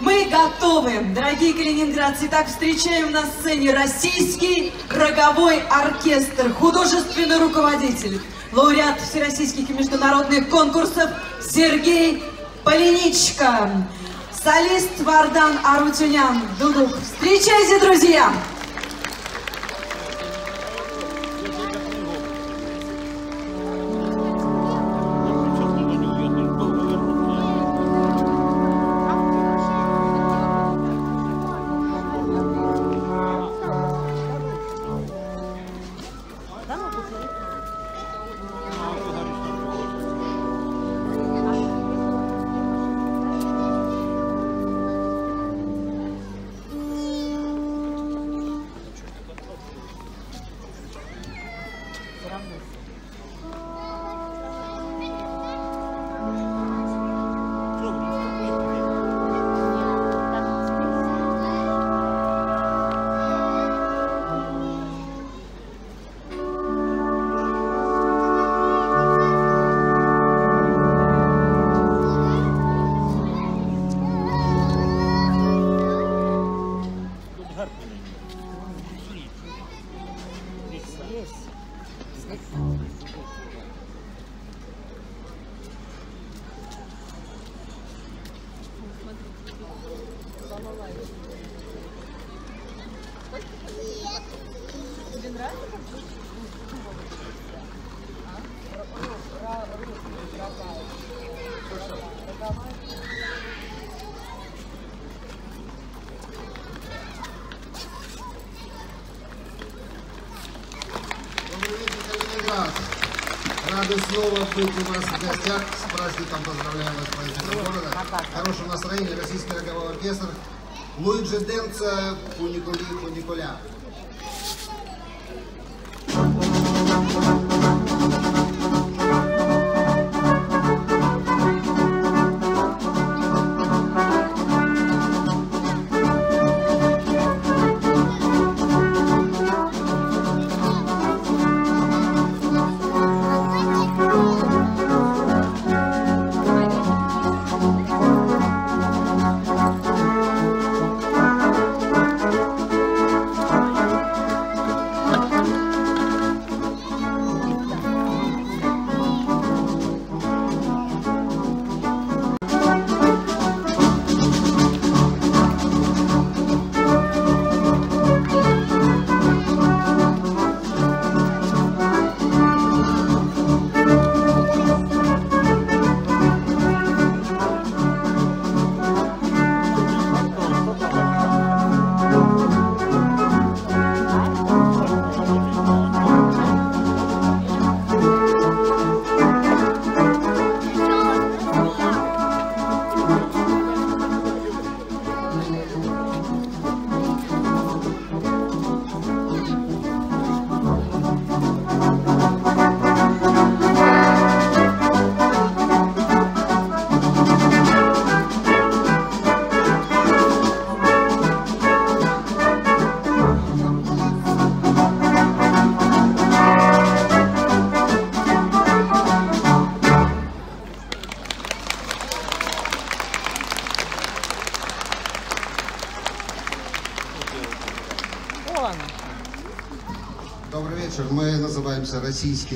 Мы готовы. Дорогие калининградцы, так встречаем на сцене российский роговой оркестр, художественный руководитель, лауреат всероссийских и международных конкурсов Сергей Полиничка, солист Вардан Арутюнян, Дудук. Встречайте, друзья! Быть у вас в гостях. С праздником поздравляю вас, праздником города. Хорошего настроения, российский роговой оркестр. Луиджи Денца, Фуникули, Фуникуля.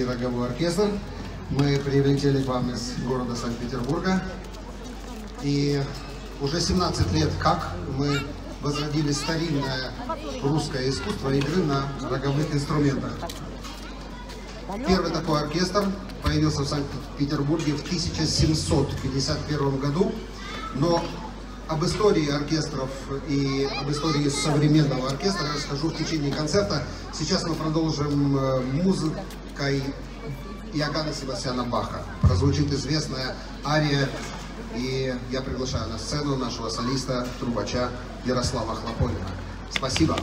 Российский роговой оркестр. Мы прилетели к вам из города Санкт-Петербурга. И уже 17 лет как мы возродили старинное русское искусство игры на роговых инструментах. Первый такой оркестр появился в Санкт-Петербурге в 1751 году, но об истории оркестров и об истории современного оркестра я расскажу в течение концерта. Сейчас мы продолжим э, музыкой Иоганна Себастьяна Баха. Прозвучит известная ария, и я приглашаю на сцену нашего солиста, трубача Ярослава Хлопонина. Спасибо.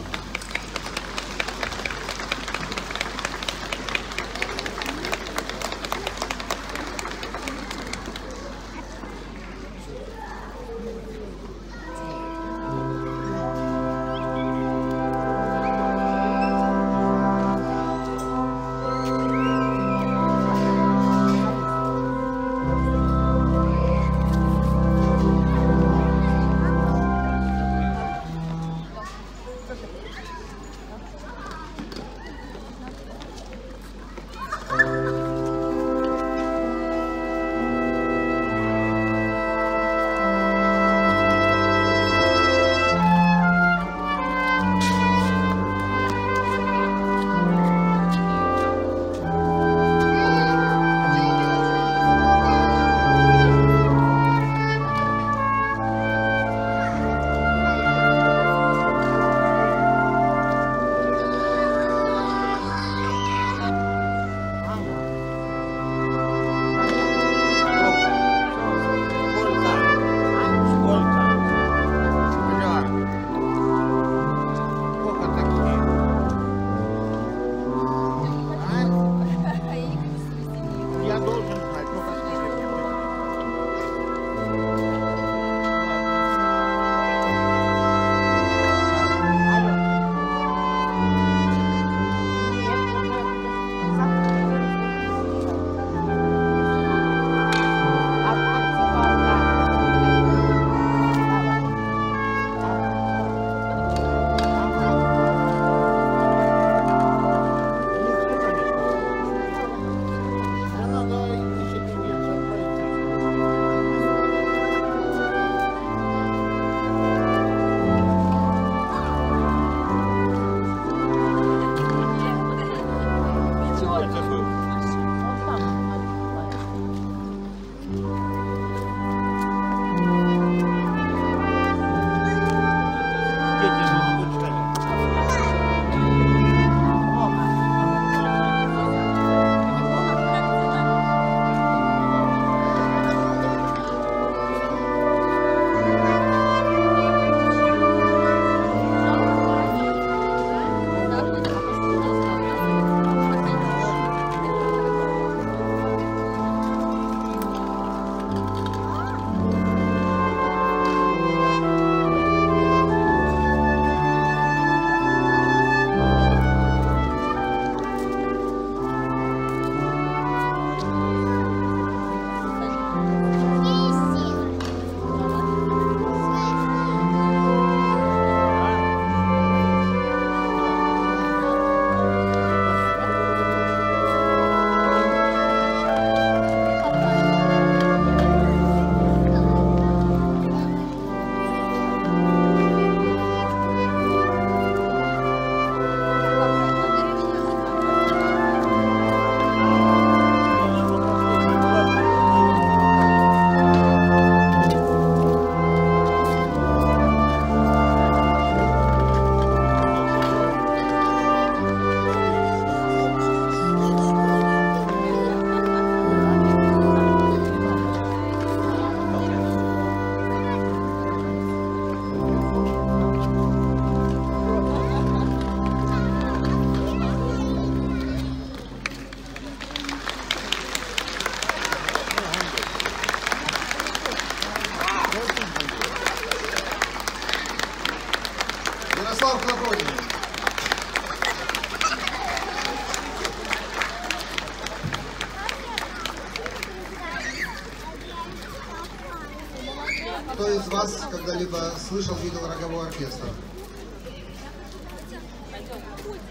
Слышал, видел роговой оркестр?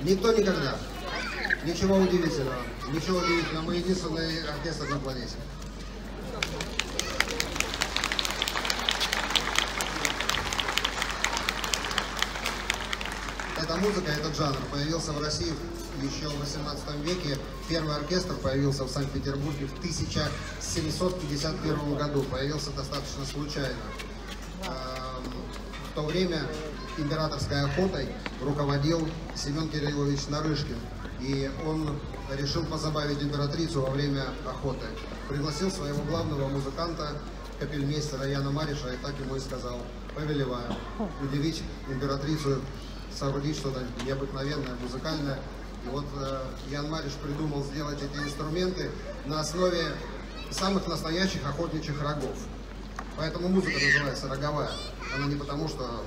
Никто никогда. Ничего удивительного. Ничего удивительного. Мы единственный оркестр на планете. Эта музыка, этот жанр появился в России еще в 18 веке. Первый оркестр появился в Санкт-Петербурге в 1751 году. Появился достаточно случайно. То время императорской охотой руководил Семен Кириллович Нарышкин. И он решил позабавить императрицу во время охоты. Пригласил своего главного музыканта, капельмейстера Яна Мариша, и так ему и сказал, повелеваю, удивить императрицу, соорудить что-то необыкновенное, музыкальное. И вот э, Ян Мариш придумал сделать эти инструменты на основе самых настоящих охотничьих рогов. Поэтому музыка называется роговая. Она не потому, что...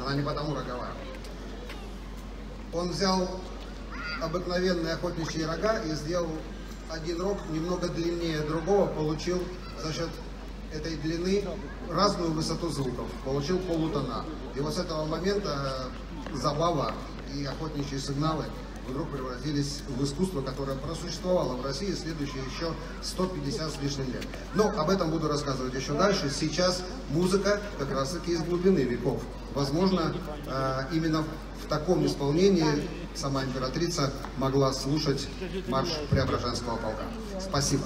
Она не потому роговая. Он взял обыкновенные охотничьи рога и сделал один рог немного длиннее другого, получил за счет этой длины разную высоту звуков, получил полутона. И вот с этого момента забава и охотничьи сигналы вдруг превратились в искусство, которое просуществовало в России следующие еще 150 с лишним лет. Но об этом буду рассказывать еще дальше. Сейчас музыка как раз таки из глубины веков. Возможно, э, именно в таком исполнении сама императрица могла слушать марш Преображенского полка. Спасибо.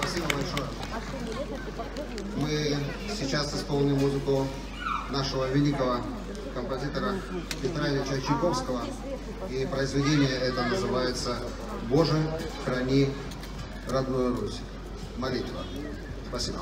Спасибо большое. Мы сейчас исполним музыку нашего великого композитора Петра Ильича Чайковского. И произведение это называется «Боже, храни родную Русь». Молитва. Спасибо.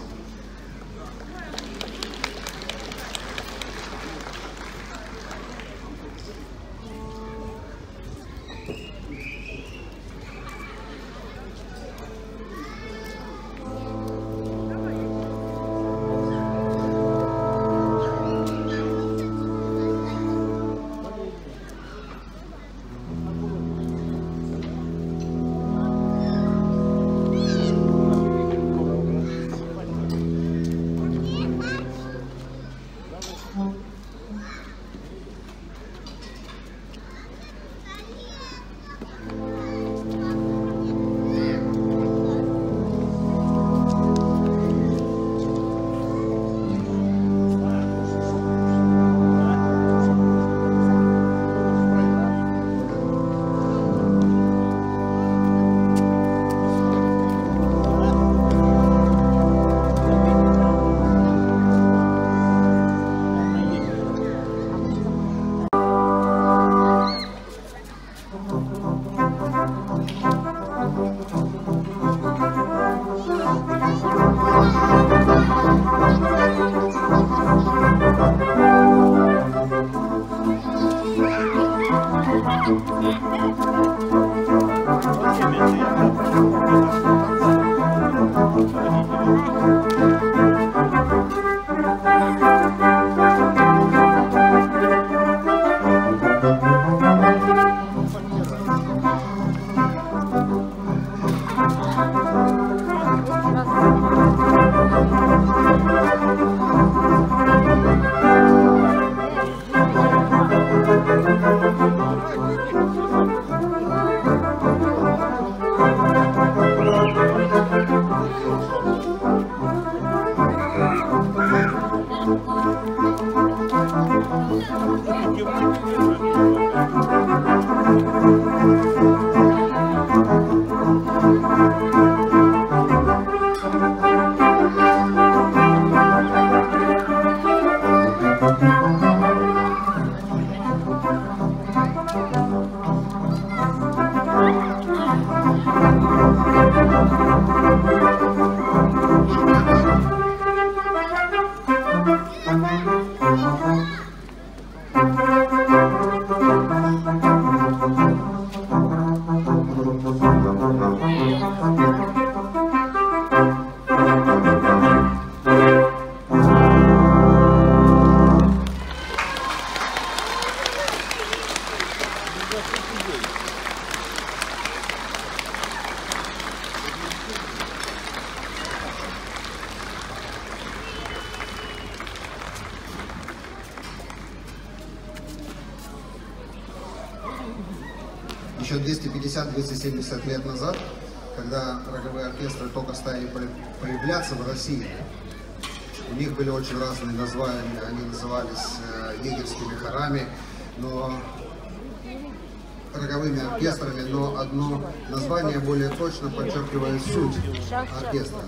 Точно подчеркивает суть оркестра.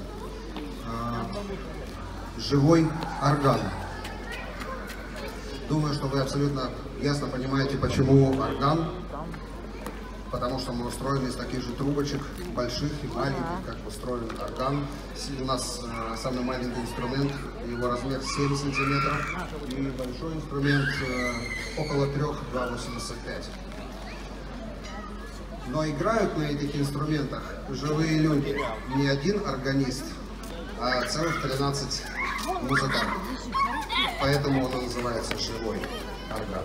Э, живой орган. Думаю, что вы абсолютно ясно понимаете, почему орган. Потому что мы устроены из таких же трубочек, больших и маленьких, как устроен орган. У нас э, самый маленький инструмент, его размер 7 сантиметров, и большой инструмент э, около 3, 2,85. Но играют на этих инструментах живые люди, не один органист, а целых 13 музыкантов. Поэтому он называется живой орган.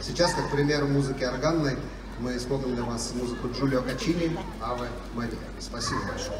Сейчас, как пример музыки органной, мы исполним для вас музыку Джулио Качини «Аве Мария». Спасибо большое.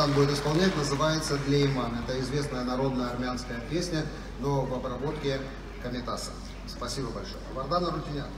Вардан будет исполнять, называется «Для иман». Это известная народная армянская песня, но в обработке Камитаса. Спасибо большое. Вардан Арутинян.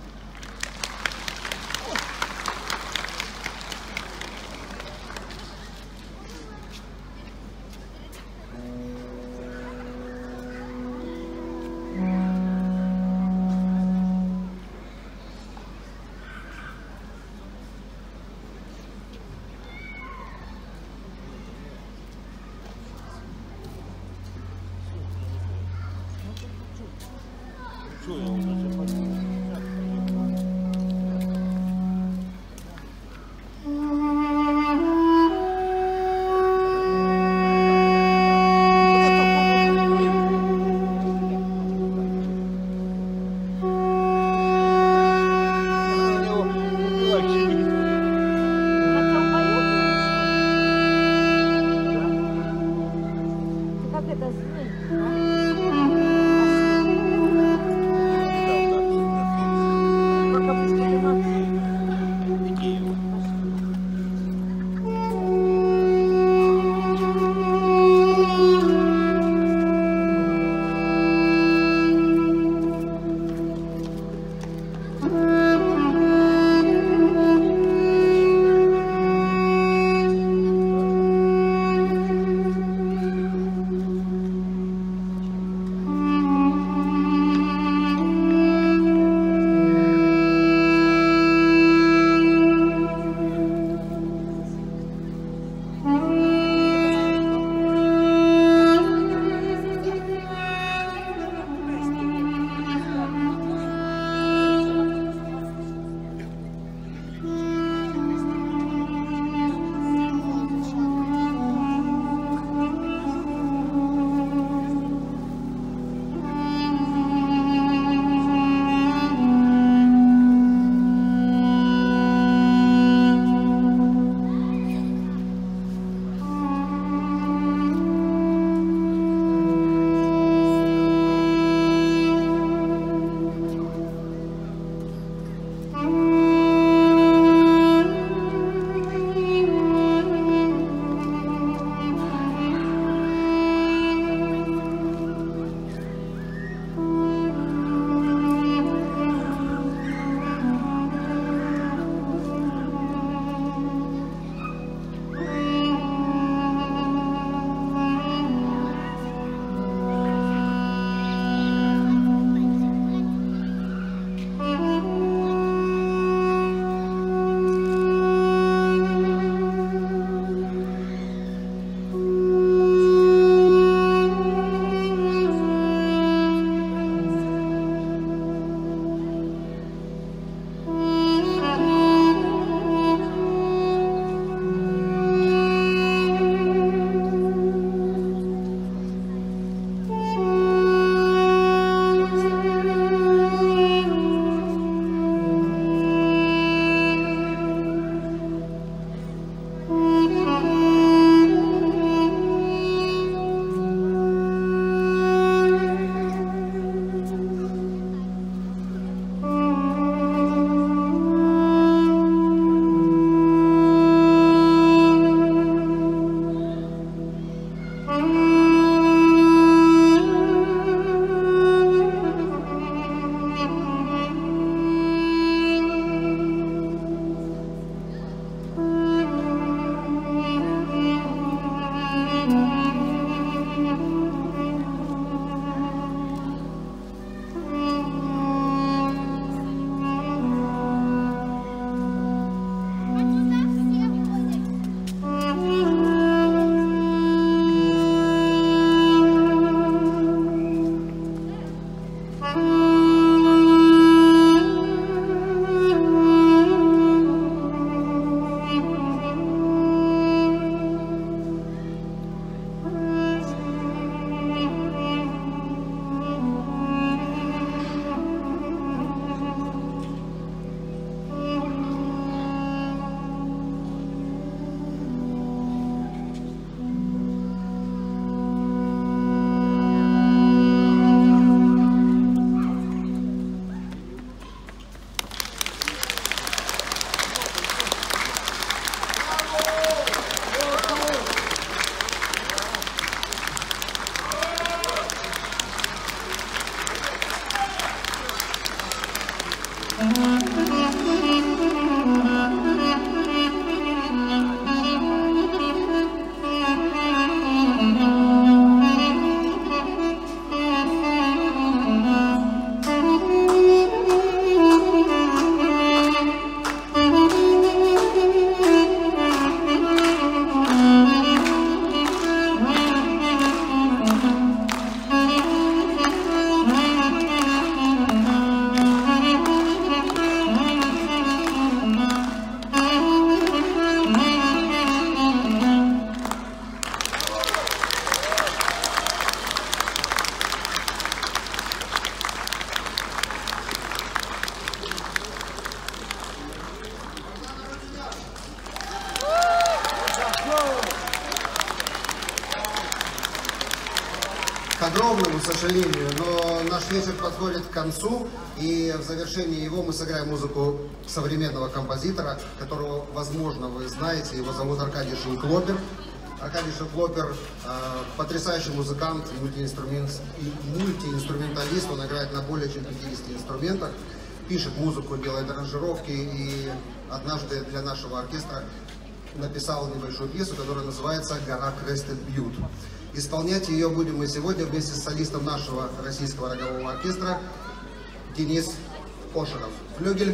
Концу, и в завершении его мы сыграем музыку современного композитора, которого, возможно, вы знаете, его зовут Аркадий Шинклопер. Аркадий Шинклопер э, потрясающий музыкант, мультиинструмент, мультиинструменталист, он играет на более чем 50 инструментах, пишет музыку, делает аранжировки, и однажды для нашего оркестра написал небольшую пьесу, которая называется «Гора Крестед Бьют». Исполнять ее будем мы сегодня вместе с солистом нашего российского рогового оркестра Денис Кошинов. Флюгель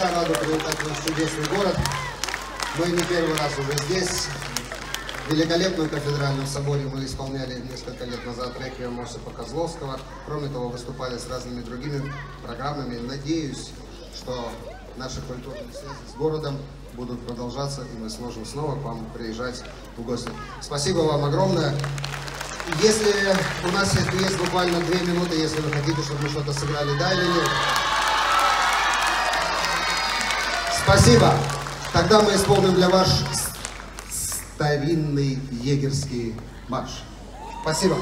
всегда рады привлекать в наш чудесный город. Мы не первый раз уже здесь. В великолепном кафедральном соборе мы исполняли несколько лет назад реквием Осипа Козловского. Кроме того, выступали с разными другими программами. Надеюсь, что наши культурные связи с городом будут продолжаться, и мы сможем снова к вам приезжать в гости. Спасибо вам огромное. Если у нас есть буквально две минуты, если вы хотите, чтобы мы что-то сыграли, да или нет? Спасибо. Тогда мы исполним для вас старинный егерский марш. Спасибо.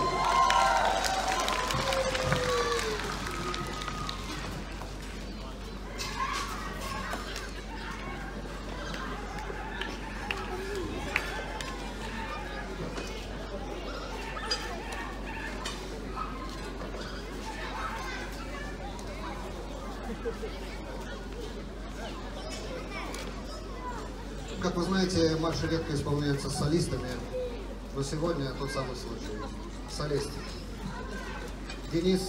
Исполняются солистами, но сегодня тот самый случай. Солист. Денис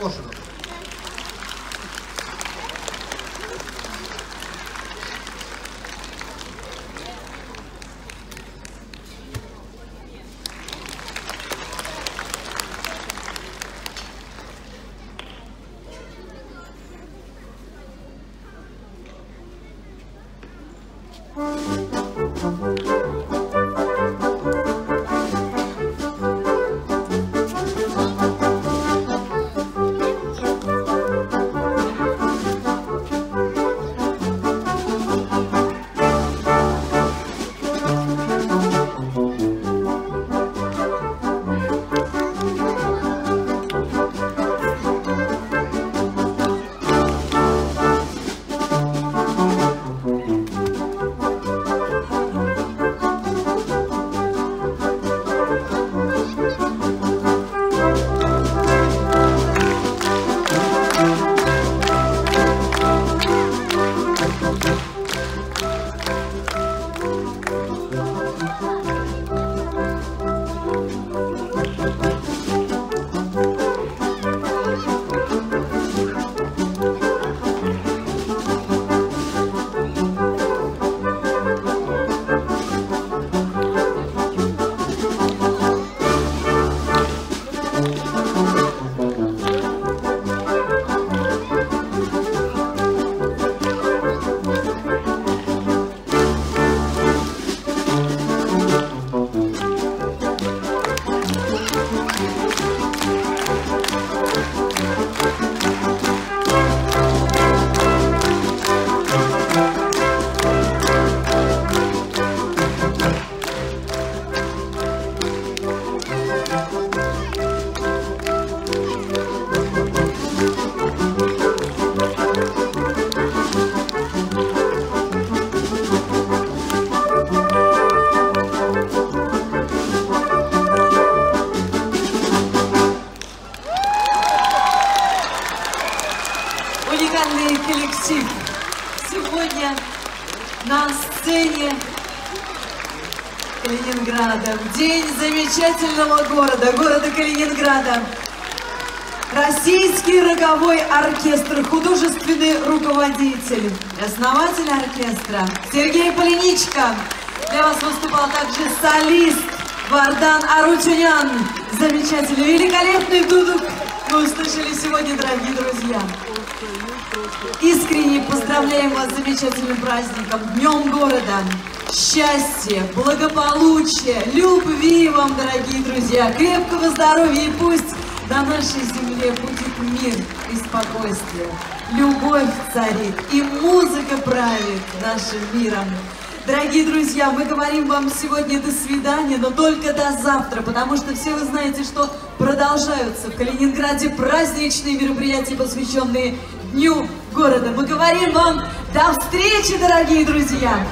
Ошинов. Сегодня на сцене Калининграда, в день замечательного города, города Калининграда. Российский роговой оркестр, художественный руководитель, основатель оркестра Сергей Полиничко. Для вас выступал также солист Вардан Арутюнян. Замечательный, великолепный дудук мы услышали сегодня, дорогие друзья. Искренне поздравляем вас с замечательным праздником, Днем города. Счастья, благополучия, любви вам, дорогие друзья, крепкого здоровья и пусть на нашей земле будет мир и спокойствие. Любовь царит и музыка правит нашим миром. Дорогие друзья, мы говорим вам сегодня до свидания, но только до завтра, потому что все вы знаете, что продолжаются в Калининграде праздничные мероприятия, посвященные Дню города. Мы говорим вам до встречи, дорогие друзья!